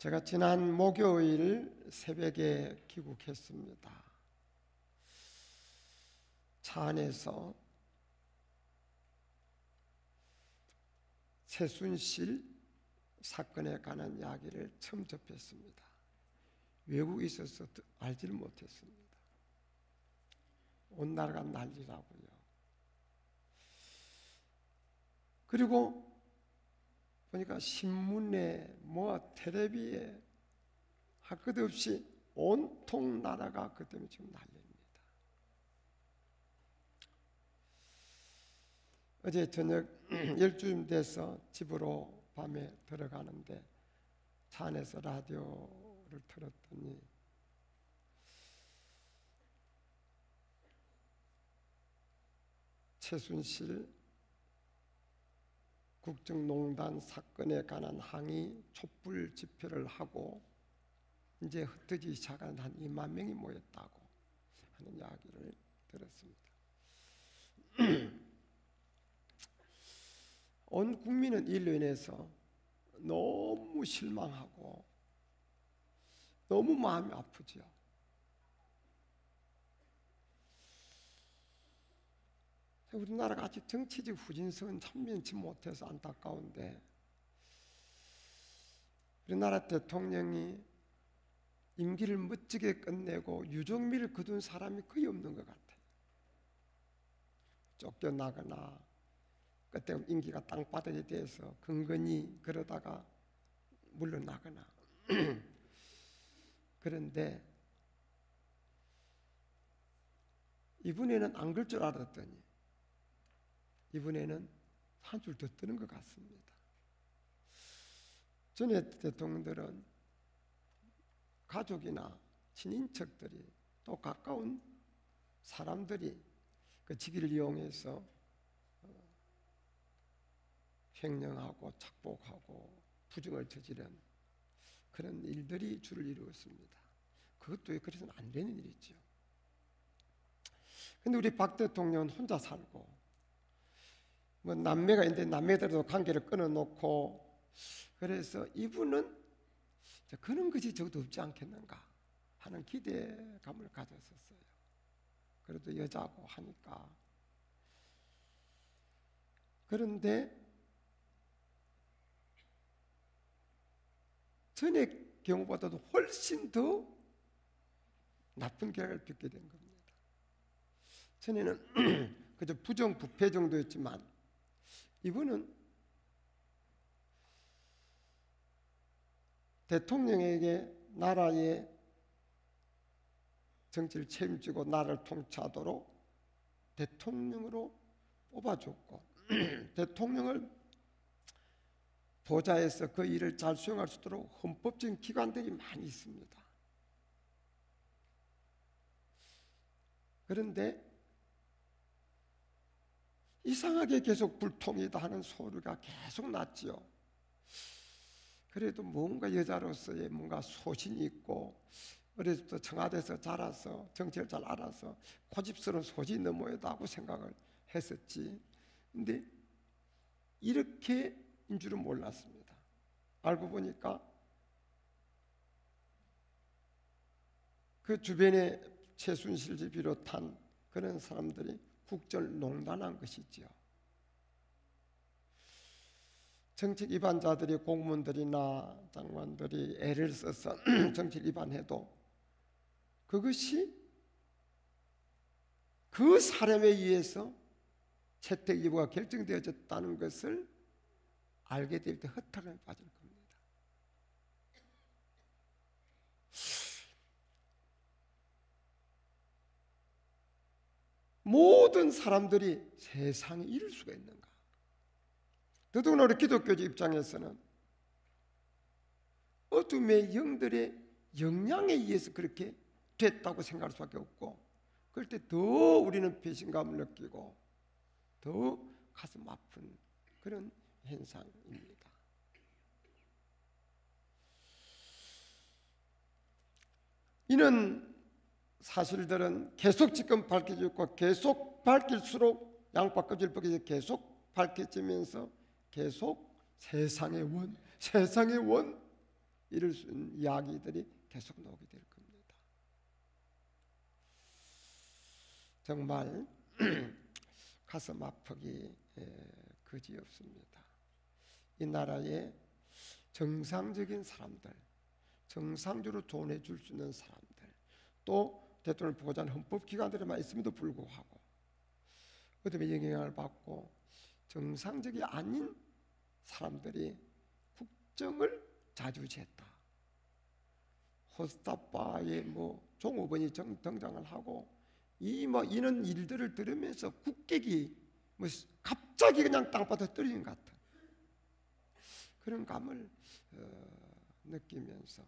제가 지난 목요일 새벽에 귀국했습니다. 차 안에서 최순실 사건에 관한 이야기를 처음 접했습니다. 외국에 있어서 알지를 못했습니다. 온 나라가 난리라고요. 그리고 보니까 신문에 뭐 텔레비에 할 것 없이 온통 나라가 그 때문에 지금 난립니다. 어제 저녁 열주쯤 돼서 집으로 밤에 들어가는데 차 안에서 라디오를 틀었더니 최순실 국정농단 사건에 관한 항의 촛불 집회를 하고 이제 흩어지기 시작한 한 2만 명이 모였다고 하는 이야기를 들었습니다. 온 국민은 일로 인해서 너무 실망하고 너무 마음이 아프죠. 우리나라가 아직 정치적 후진성은 참 면치 못해서 안타까운데 우리나라 대통령이 임기를 멋지게 끝내고 유종미를 거둔 사람이 거의 없는 것 같아요. 쫓겨나거나 그때 임기가 땅바닥에 대해서 근근히 그러다가 물러나거나 그런데 이번에는 안걸줄 알았더니 이번에는 한 줄 더 뜨는 것 같습니다. 전에 대통령들은 가족이나 친인척들이 또 가까운 사람들이 그 직위를 이용해서 어, 횡령하고 착복하고 부정을 저지른 그런 일들이 주를 이루었습니다. 그것도 그래서는 안 되는 일이죠. 근데 우리 박 대통령은 혼자 살고 뭐 남매가 있는데 남매들도 관계를 끊어놓고 그래서 이분은 그런 것이 적어도 없지 않겠는가 하는 기대감을 가졌었어요. 그래도 여자고 하니까. 그런데 전의 경우보다도 훨씬 더 나쁜 결과를 빚게 된 겁니다. 전에는 그저 부정부패 정도였지만 이분은 대통령에게 나라의 정치를 책임지고 나라를 통치하도록 대통령으로 뽑아줬고 대통령을 보좌에서 그 일을 잘 수행할 수 있도록 헌법적인 기관들이 많이 있습니다. 그런데 이상하게 계속 불통이다 하는 소리가 계속 났지요. 그래도 뭔가 여자로서의 뭔가 소신이 있고 어렸을 때 청와대에서 자라서 정치를 잘 알아서 고집스러운 소신이 넘어야다 고 생각을 했었지. 근데 이렇게 인 줄은 몰랐습니다. 알고 보니까 그 주변에 최순실지 비롯한 그런 사람들이 국절 농단한 것이지요. 정책 위반자들이 공무원들이나 장관들이 애를 써서 정책 위반해도 그것이 그 사람에 의해서 채택 여부가 결정되어졌다는 것을 알게 될 때 허탈함에 빠질 겁니다. 모든 사람들이 세상에 이룰 수가 있는가? 더더구나 우리 기독교적 입장에서는 어둠의 영들의 영향에 의해서 그렇게 됐다고 생각할 수밖에 없고 그럴 때 더 우리는 배신감을 느끼고 더 가슴 아픈 그런 현상입니다. 이는 사실들은 계속 지금 밝혀지고 계속 밝힐수록 양파 껍질 벗겨서 계속 밝혀지면서 계속 세상의 원, 세상의 원 이럴 수 있는 이야기들이 계속 나오게 될 겁니다. 정말 가슴 아프기 그지 없습니다. 이 나라의 정상적인 사람들, 정상적으로 돈해 줄 수 있는 사람들, 또 대통령 보호자는 헌법기관들에만 있음에도 불구하고 어둠의 영향을 받고 정상적이 아닌 사람들이 국정을 자주지했다. 호스타바의 뭐 종업원이 등장을 하고 이 뭐 이런 일들을 들으면서 국객이 뭐 갑자기 그냥 땅바닥 떨어진 것 같은 그런 감을 어, 느끼면서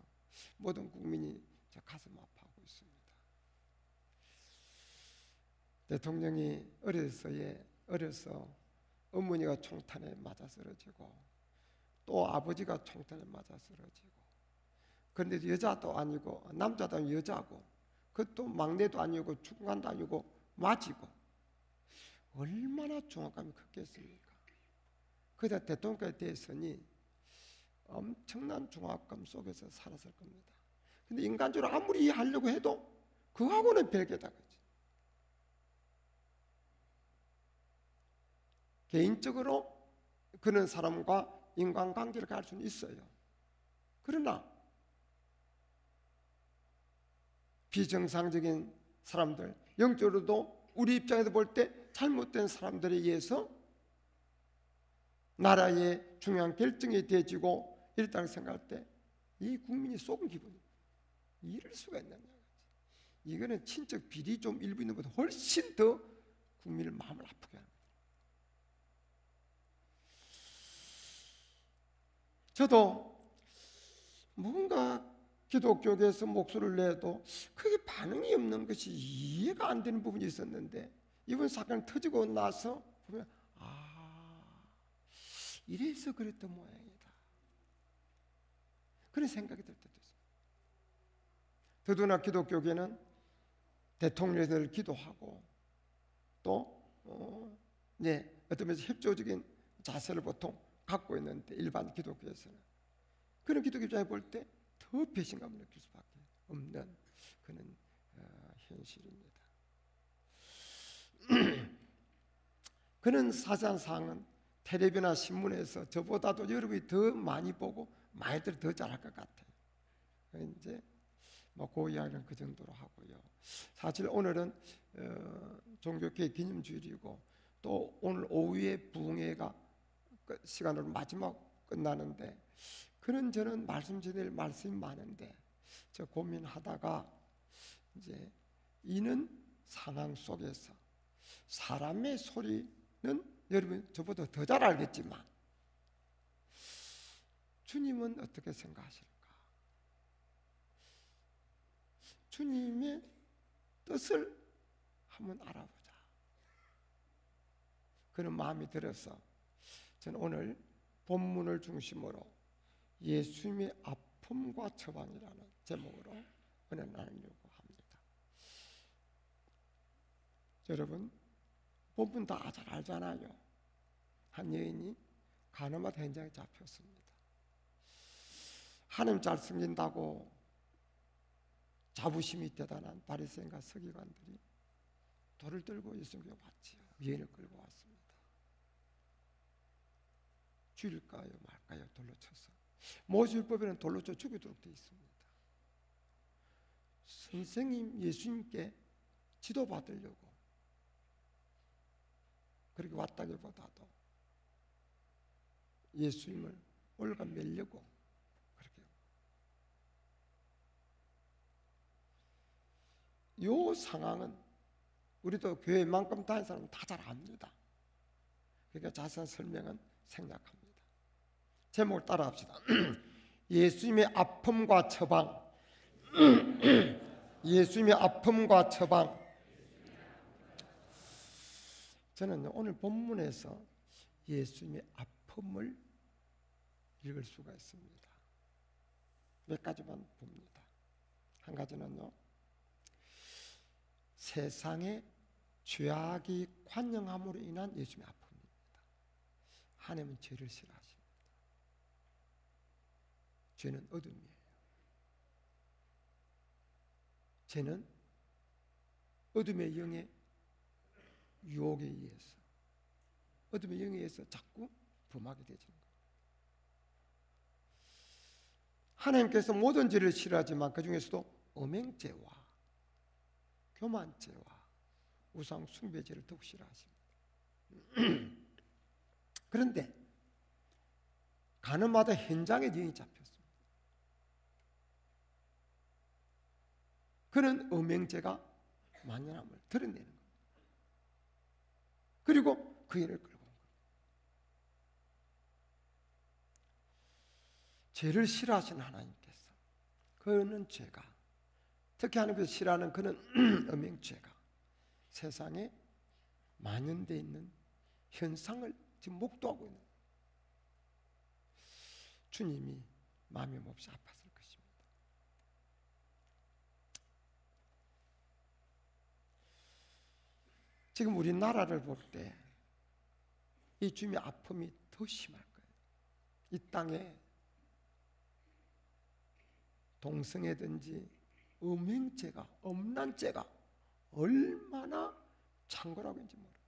모든 국민이 가슴 아파하고 있습니다. 대통령이 어려서에 어려서 어머니가 총탄에 맞아 쓰러지고 또 아버지가 총탄에 맞아 쓰러지고 그런데 여자도 아니고 남자도 아니고 여자고 그것도 막내도 아니고 중간도 아니고 맞이고 얼마나 중압감이 컸겠습니까? 그다 대통령까지 대선이 엄청난 중압감 속에서 살았을 겁니다. 근데 인간적으로 아무리 이해하려고 해도 그하고는 별개다 그지. 개인적으로 그런 사람과 인간관계를 갈 수는 있어요. 그러나 비정상적인 사람들, 영적으로도 우리 입장에서 볼 때 잘못된 사람들에 의해서 나라의 중요한 결정이 되어지고 이랬다고 생각할 때 이 국민이 속은 기분이 이럴 수가 있느냐 이거는 친척 비리 좀 일부 있는 것보다 훨씬 더 국민을 마음을 아프게 합니다. 저도 뭔가 기독교에서 목소리를 내도 크게 반응이 없는 것이 이해가 안 되는 부분이 있었는데 이번 사건 터지고 나서 보면 아 이래서 그랬던 모양이다. 그런 생각이 들 때도 있어요. 더구나 기독교계는 대통령을 기도하고 또 어, 네, 어떤 면에서 협조적인 자세를 보통 갖고 있는데 일반 기독교에서는 그런 기독교 입장에 볼 때 더 배신감을 느낄 수밖에 없는 그런 어, 현실입니다. 그런 사항은 텔레비나 신문에서 저보다도 여러분이 더 많이 보고 많이들 더 잘할 것 같아요. 이제 뭐그 이야기는 그 정도로 하고요. 사실 오늘은 어, 종교계 기념주일이고 또 오늘 오후에 부흥회가 그 시간으로 마지막 끝나는데 그런 저는 말씀 드릴 말씀이 많은데 저 고민하다가 이제 이는 상황 속에서 사람의 소리는 여러분 저보다 더 잘 알겠지만 주님은 어떻게 생각하실까? 주님의 뜻을 한번 알아보자. 그런 마음이 들어서 저는 오늘 본문을 중심으로 예수님의 아픔과 처방이라는 제목으로 은혜 나누려고 합니다. 여러분 본문 다 잘 알잖아요. 한 여인이 가늠한 현장에 잡혔습니다. 하나님 잘 숨긴다고 자부심이 대단한 바리새인과 서기관들이 돌을 들고 예수님께 왔지요. 여인을 끌고 왔습니다. 죽일까요 말까요 돌로 쳐서 모세율법에는 돌로 쳐 죽이도록 되어 있습니다. 선생님 예수님께 지도받으려고 그렇게 왔다기보다도 예수님을 올가 매려고 그렇게 요 상황은 우리도 교회만큼 다닌 사람은 다 잘 압니다. 그러니까 자세한 설명은 생략합니다. 제목을 따라합시다. 예수님의 아픔과 처방. 예수님의 아픔과 처방. 저는 오늘 본문에서 예수님의 아픔을 읽을 수가 있습니다. 몇 가지만 봅니다. 한 가지는요. 세상의 죄악이 관영함으로 인한 예수님의 아픔입니다. 하나님은 죄를 싫어하십니다. 죄는 어둠이에요. 죄는 어둠의 영의 유혹에 의해서 어둠의 영에 의해서 자꾸 범하게 되지는. 하나님께서 모든 죄를 싫어하지만 그 중에서도 음행죄와 교만죄와 우상 숭배죄를 더욱 싫어하십니다. 그런데 가는마다 현장에 영이 잡혔습니다. 그는 음행죄가 만연함을 드러내는 겁니다. 그리고 그 일을 끌고 온 겁니다. 죄를 싫어하시는 하나님께서 그는 죄가 특히 하나님께서 싫어하는 그는 음행죄가 세상에 만연되어 있는 현상을 지금 목도하고 있는 주님이 마음이 몹시 아팠을 것입니다. 지금 우리나라를 볼 때 이 주님의 아픔이 더 심할 거예요. 이 땅에 동성애든지 음행죄가 음란죄가 얼마나 창궐하고 있는지 모릅니다.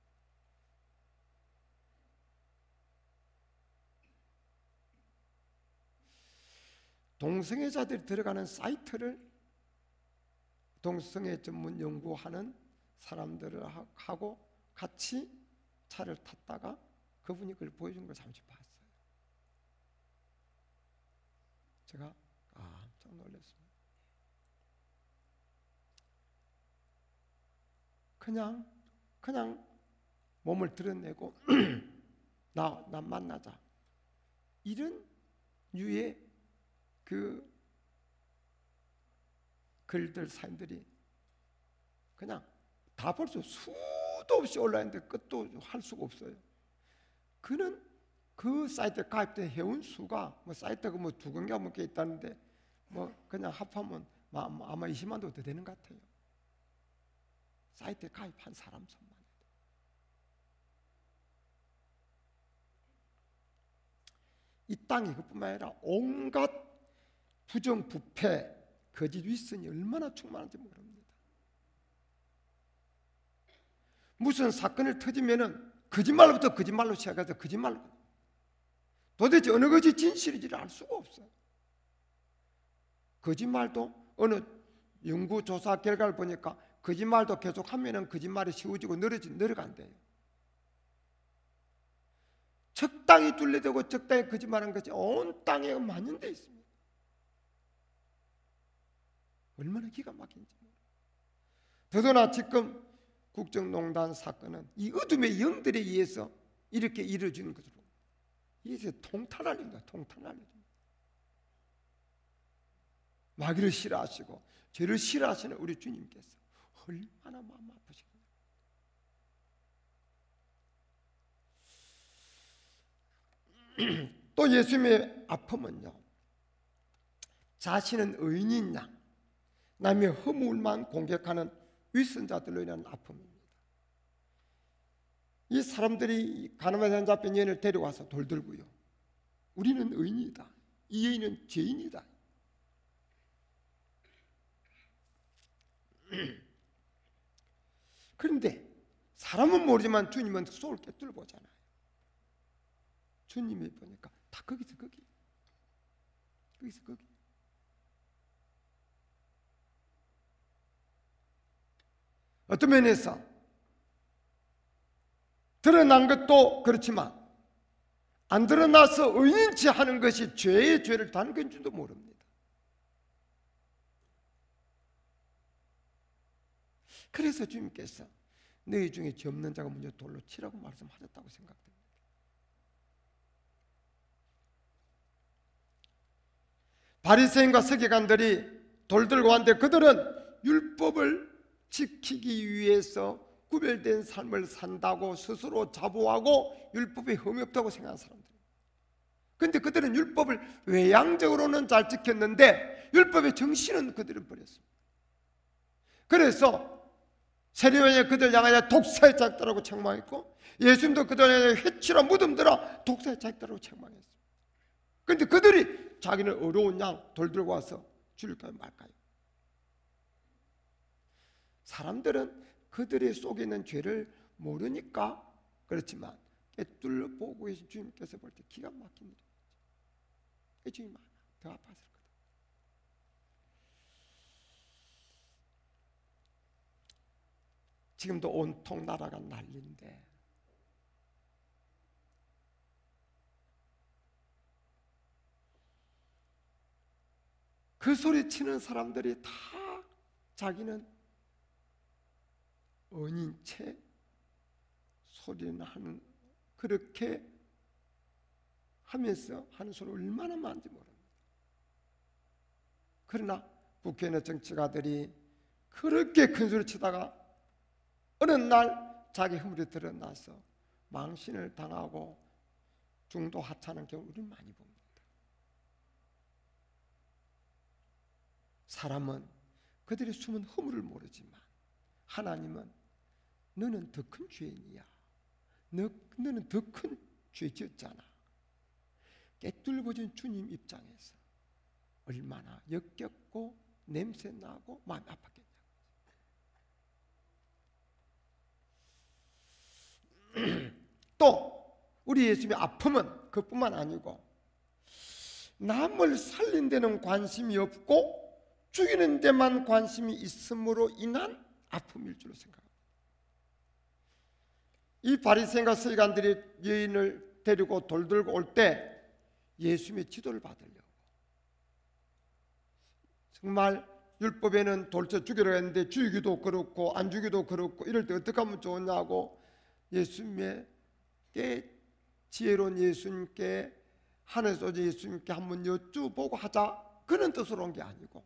동성애자들이 들어가는 사이트를 동성애 전문 연구하는 사람들을 하고 같이 차를 탔다가 그분이 그걸 보여준 걸 잠시 봤어요. 제가 깜짝 놀랐습니다. 그냥 그냥 몸을 드러내고 나, 나 만나자 이런 유의 그 글들 사람들이 그냥 다 벌써 수도 없이 올라있는데 끝도 할 수가 없어요. 그는 그 사이트에 가입된 회원 수가 뭐 사이트가 뭐두 군가 넘게 있다는데 뭐 그냥 합하면 아마 20만도 더 되는 것 같아요. 사이트에 가입한 사람 수만. 이 땅이 그뿐만 아니라 온갖 부정부패, 거짓 윗선이 얼마나 충만한지 모릅니다. 무슨 사건을 터지면은 거짓말부터 거짓말로 시작해서 거짓말로 도대체 어느 것이 진실인지를 알 수가 없어요. 거짓말도 어느 연구 조사 결과를 보니까 거짓말도 계속 하면은 거짓말이 쉬워지고 늘어지 늘어간대요. 적당히 둘레대고 적당히 거짓말한 것이 온 땅에 만연돼 있습니다. 얼마나 기가 막힌지. 더더나 지금 국정농단 사건은 이 어둠의 영들에 의해서 이렇게 이루어지는 것으로 이제 통탄할입니다. 통탄할입니다. 마귀를 싫어하시고 죄를 싫어하시는 우리 주님께서 얼마나 마음 아프시겠냐. 또 예수님의 아픔은요. 자신은 의인인 양 남의 허물만 공격하는 위선자들로 인한 아픔입니다. 이 사람들이 가늠한 잡힌 여인을 데려와서 돌들고요. 우리는 의인이다. 이 여인은 죄인이다. 그런데 사람은 모르지만 주님은 속을 꿰뚫어 보잖아요. 주님이 보니까 다 거기서 거기. 거기서 거기. 어떤 면에서 드러난 것도 그렇지만 안 드러나서 의인치 하는 것이 죄의 죄를 담근 줄도 모릅니다. 그래서 주님께서 너희 중에 죄 없는 자가 먼저 돌로 치라고 말씀하셨다고 생각됩니다. 바리새인과 서기관들이 돌 들고 왔는데 그들은 율법을 지키기 위해서 구별된 삶을 산다고 스스로 자부하고 율법에 흠이 없다고 생각하는 사람들. 근데 그들은 율법을 외향적으로는 잘 지켰는데 율법의 정신은 그들은 버렸습니다. 그래서 세례요한이 그들 향하여 독사의 자식들라고 책망했고 예수님도 그들 향하여 회치라 무덤들아 독사의 자식들라고 책망했습니다. 그런데 그들이 자기는 어려운 양 돌 들고 와서 줄까요 말까요? 사람들은 그들의 속에 있는 죄를 모르니까 그렇지만 깨뚫려 보고 계신 주님께서 볼 때 기가 막힌 일이죠. 그 주님 더 아팠을 거다. 지금도 온통 나라가 난리인데 그 소리 치는 사람들이 다 자기는 언인 채 소리는 하는 그렇게 하면서 하는 소리 얼마나 많은지 모릅니다. 그러나 북한의 정치가들이 그렇게 큰 소리 치다가 어느 날 자기 허물이 드러나서 망신을 당하고 중도 하차하는 경우 우리 많이 봅니다. 사람은 그들의 숨은 허물을 모르지만 하나님은 너는 더 큰 죄인이야. 너, 너는 더 큰 죄 지었잖아. 깨뚫어진 주님 입장에서 얼마나 역겹고 냄새 나고 마음이 아팠겠냐. 또 우리 예수님의 아픔은 그뿐만 아니고 남을 살린 데는 관심이 없고 죽이는 데만 관심이 있음으로 인한 아픔일 줄로 생각합니다. 이 바리새인과 서기관들이 여인을 데리고 돌들고 올 때 예수님의 지도를 받으려고. 정말 율법에는 돌쳐 죽이려 했는데 죽이기도 그렇고 안 죽이도 그렇고 이럴 때 어떻게 하면 좋냐고 예수님의 지혜로운 예수님께 하늘에서 예수님께 한번 여쭈보고 하자. 그런 뜻으로 온 게 아니고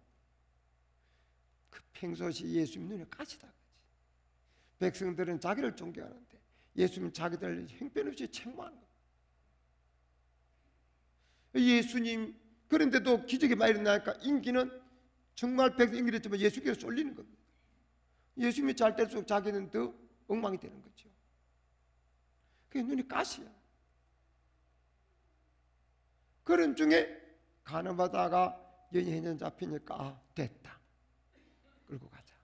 그 평소시 예수님 눈에 까시다 백성들은 자기를 존경하는데 예수님 자기들 형편없이 책망하는 거예요. 예수님 그런데도 기적이 많이 일어나니까 인기는 정말 백성 인기랬지만 예수께서 쏠리는 겁니다. 예수님이 잘 될수록 자기는 더 엉망이 되는 거죠. 그게 눈이 가시야. 그런 중에 가늠하다가 연예인 잡히니까 아, 됐다. 끌고 가자.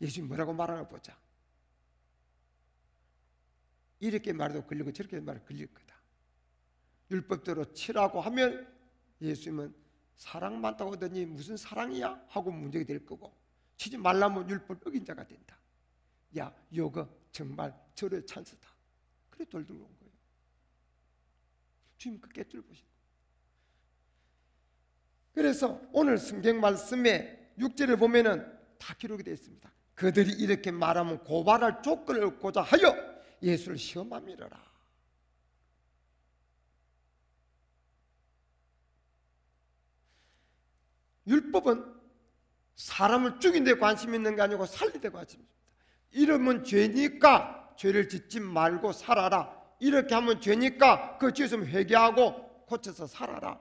예수님 뭐라고 말하나 보자. 이렇게 말해도 걸리고 저렇게 말해도 걸릴 거다. 율법대로 치라고 하면 예수님은 사랑 많다고 하더니 무슨 사랑이야? 하고 문제가 될 거고 치지 말라면 율법 어긴 자가 된다. 야, 요거 정말 절의 찬스다. 그래 돌들어 온 거예요. 주님 그 깨뚫 보신 그래서 오늘 성경 말씀에 6절에 보면은 다 기록이 되어 있습니다. 그들이 이렇게 말하면 고발할 조건을 얻고자 하여 예수를 시험함이라. 율법은 사람을 죽인 데 관심 있는 게 아니고 살린 데 관심 있습니다. 이러면 죄니까 죄를 짓지 말고 살아라. 이렇게 하면 죄니까 그 죄에서 회개하고 고쳐서 살아라.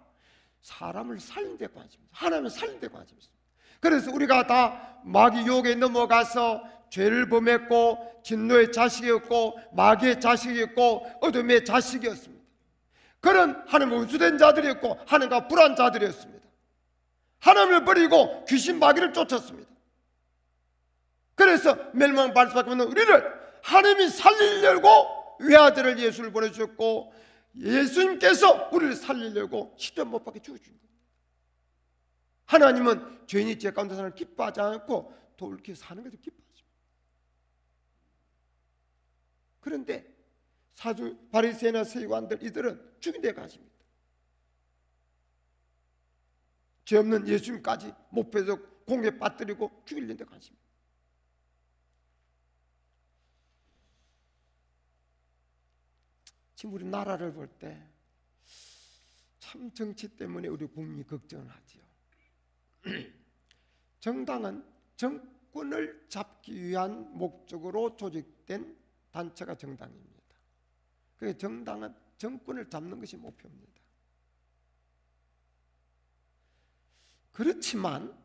사람을 살린 데 관심 있습니다. 하나님을 살린 데 관심 있습니다. 그래서 우리가 다 마귀 유혹에 넘어가서 죄를 범했고 진노의 자식이었고 마귀의 자식이었고 어둠의 자식이었습니다. 그런 하나님 우수된 자들이었고 하나님과 불안 자들이었습니다. 하나님을 버리고 귀신 마귀를 쫓았습니다. 그래서 멸망받을 수밖에 없는 우리를 하나님이 살리려고 외아들을 예수를 보내주셨고 예수님께서 우리를 살리려고 십자 못 박혀 죽으신 겁니다. 하나님은 죄인이 죄 가운데 사는 기뻐하지 않고 돌이켜 사는 것을 기뻐하십니다. 그런데 사주 바리새나 서기관들 이들은 죽인 데 가십니다. 죄 없는 예수님까지 목표에서 공에 빠뜨리고 죽이는 데 가십니다. 지금 우리 나라를 볼 때 참 정치 때문에 우리 국민이 걱정을 하지요. 정당은 정권을 잡기 위한 목적으로 조직된 단체가 정당입니다. 그 정당은 정권을 잡는 것이 목표입니다. 그렇지만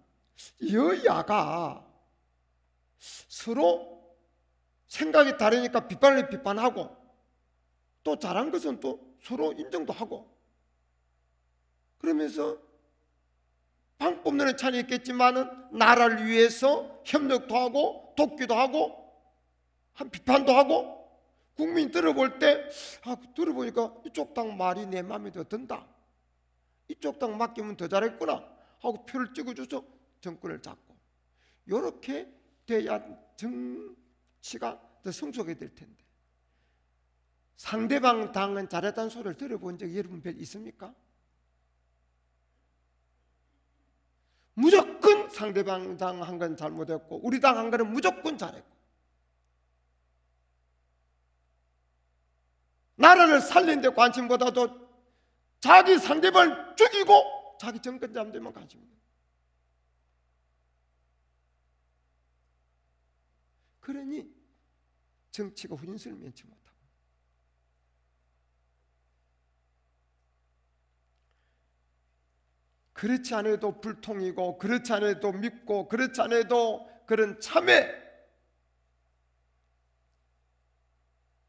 여야가 서로 생각이 다르니까 비판을 비판하고 또 잘한 것은 또 서로 인정도 하고 그러면서 방법 없는 찬이 있겠지만은 나라를 위해서 협력도 하고 돕기도 하고 한 비판도 하고 국민이 들어볼 때 아, 들어보니까 이쪽 당 말이 내 마음에 더 든다. 이쪽 당 맡기면 더 잘했구나 하고 표를 찍어줘서 정권을 잡고 이렇게 돼야 정치가 더 성숙하게 될 텐데 상대방 당은 잘했다는 소리를 들어본 적 여러분 별 있습니까? 무조건 상대방 당 한 건 잘못했고 우리 당한 거는 무조건 잘했고 나라를 살리는 데 관심보다도 자기 상대방을 죽이고 자기 정권 잡는 데만 관심입니다. 그러니 정치가 후진수를 면치 못하고 그렇지 않아도 불통이고 그렇지 않아도 믿고 그렇지 않아도 그런 참회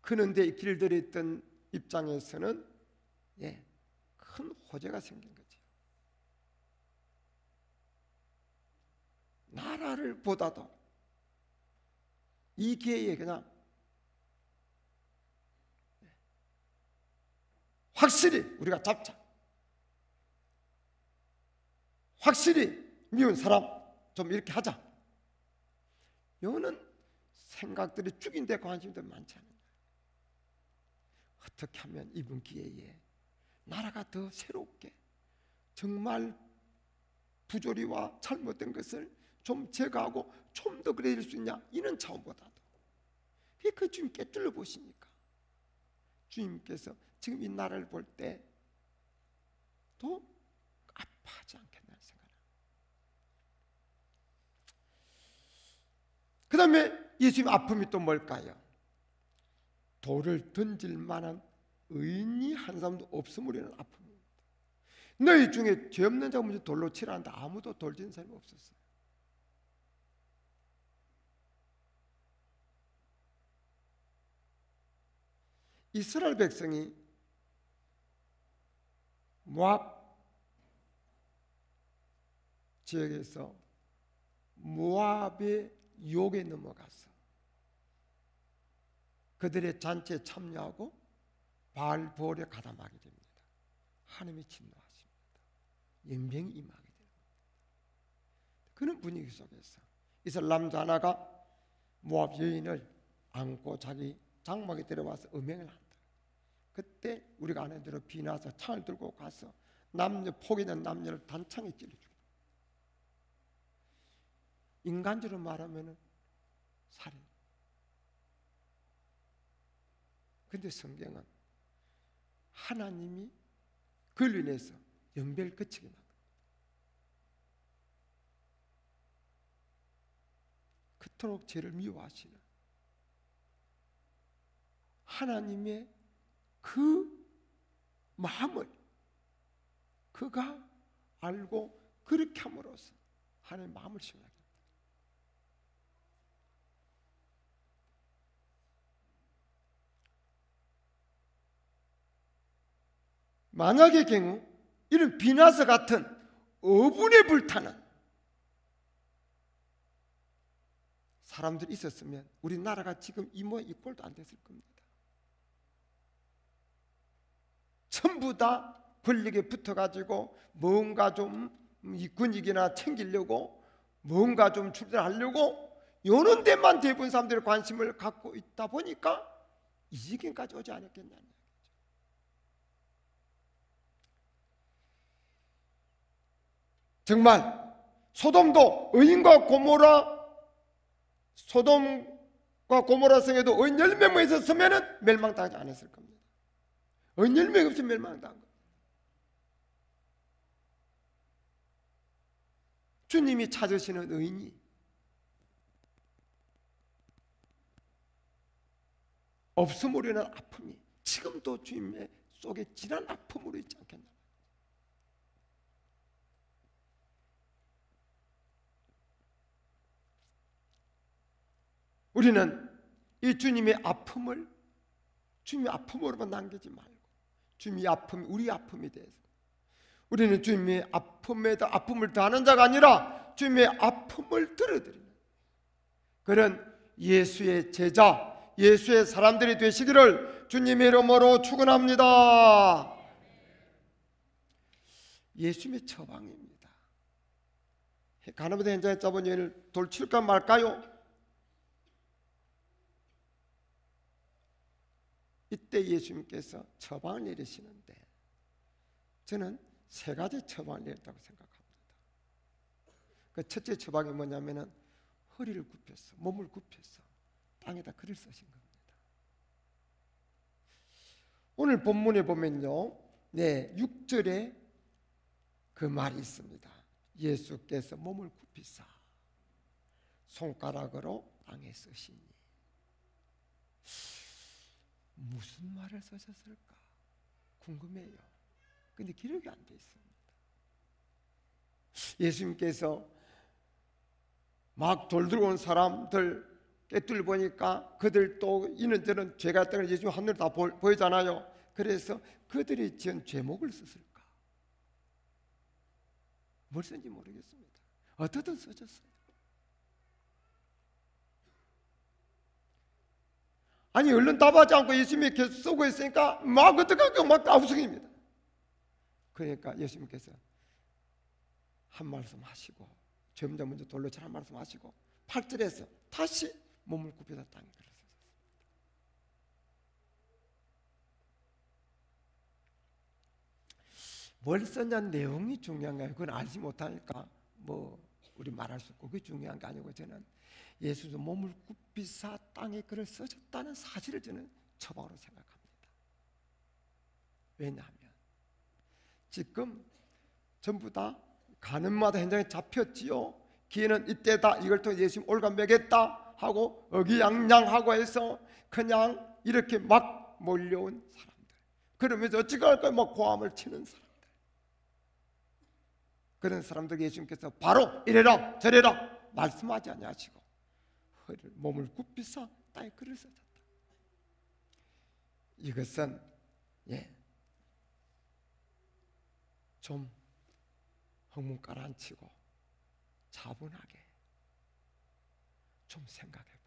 그런데 길들였던 입장에서는 예, 큰 호재가 생긴 거죠. 나라를 보다도 이 기회에 그냥 확실히 우리가 잡자. 확실히 미운 사람 좀 이렇게 하자. 이거는 생각들이 죽인 데 관심도 많지 않아요. 어떻게 하면 이번 기회에 나라가 더 새롭게 정말 부조리와 잘못된 것을 좀 제거하고 좀 더 그래질 수 있냐? 이런 차원보다도. 그 주님께 뚫려 보시니까? 주님께서 지금 이 나라를 볼때더 아파하지 않겠나 생각을 그 다음에 예수님 아픔이 또 뭘까요? 돌을 던질 만한 의인이 한 사람도 없음으로는 아픔입니다. 너희 중에 죄 없는 자가 먼저 돌로 치라는데 아무도 돌진 사람이 없었어요. 이스라엘 백성이 모압 지역에서 모압의 욕에 넘어갔어. 그들의 잔치에 참여하고 바알볼에 가담하게 됩니다. 하나님이 진노하십니다. 연병이 임하게 됩니다. 그런 분위기 속에서 이스라엘 남자 하나가 모압 여인을 안고 자기 장막에 데려와서 음행을 한다. 그때 우리가 아내들을 비나서 창을 들고 가서 남녀 포기된 남녀를 단창에 찔러 죽여. 인간적으로 말하면은 살인. 근데 성경은 하나님이 그를 인해서 연별 끝이게 만 그토록 죄를 미워하시는 하나님의 그 마음을 그가 알고 그렇게 함으로써 하나님의 마음을 시원하게 만약의 경우 이런 비나서 같은 어분에 불타는 사람들이 있었으면 우리나라가 지금 이 모양 이 꼴도 안 됐을 겁니다. 전부 다 권력에 붙어가지고 뭔가 좀 이권익이나 챙기려고 뭔가 좀 출전하려고 요런 데만 대부분 사람들이 관심을 갖고 있다 보니까 이 지경까지 오지 않았겠냐. 정말 소돔도 의인과 고모라 소돔과 고모라 성에도 의인 열명만 있었으면 멸망당하지 않았을 겁니다. 의인 열명 없으면 멸망당한 겁니다. 주님이 찾으시는 의인이 없음으로 인한 아픔이 지금도 주님의 속에 진한 아픔으로 있지 않겠나. 우리는 이 주님의 아픔을 주님의 아픔으로만 남기지 말고 주님의 아픔, 우리 아픔이 돼서 우리는 주님의 아픔에도 아픔을 더하는 자가 아니라 주님의 아픔을 들어드리는 그런 예수의 제자, 예수의 사람들이 되시기를 주님의 이름으로 축원합니다. 예수님의 처방입니다. 가나보다 현장에 잡은 여인을 돌칠까 말까요? 이때 예수님께서 처방을 내리시는데 저는 세 가지 처방을 내렸다고 생각합니다. 그 첫째 처방이 뭐냐면은 허리를 굽혀서 몸을 굽혀서 땅에다 글을 쓰신 겁니다. 오늘 본문에 보면요. 네, 6절에 그 말이 있습니다. 예수께서 몸을 굽히사 손가락으로 땅에 쓰시니 무슨 말을 쓰셨을까 궁금해요. 근데 기록이 안 돼 있습니다. 예수님께서 막 돌 들고 온 사람들 깨뚫 보니까 그들 또 이는 저는 죄가 있다는 예수님 한눈에 다 보, 보이잖아요. 그래서 그들이 지은 죄목을 썼을까? 뭘 쓴지 모르겠습니다. 어떻든 써졌어요. 아니 얼른 답하지 않고 예수님이 계속 쓰고 있으니까 막 어떡하고 막 까부성입니다. 그러니까 예수님께서 한 말씀 하시고 점자 먼저 돌로 칠한 말씀 하시고 8절에서 다시 몸을 굽혀서 땅에 들었습니다. 뭘 썼냐는 내용이 중요한 거예요. 그건 알지 못하니까 뭐 우리 말할 수 없고 그게 중요한 게 아니고 저는 예수도 몸을 굽히사 땅에 글을 써줬다는 사실을 저는 처방으로 생각합니다. 왜냐하면 지금 전부 다 가는 마다 현장에 잡혔지요. 기회는 이때다. 이걸 통해 예수님 올가 매겠다 하고 어기양양하고 해서 그냥 이렇게 막 몰려온 사람들. 그러면서 어찌 할까요? 막 고함을 치는 사람들. 그런 사람들 예수님께서 바로 이래라 저래라 말씀하지 아니하시고 허리를 몸을 굽히사 땅에 글을 써졌다. 이것은 예. 좀 흥문 깔아앉히고 차분하게 좀 생각해 봐.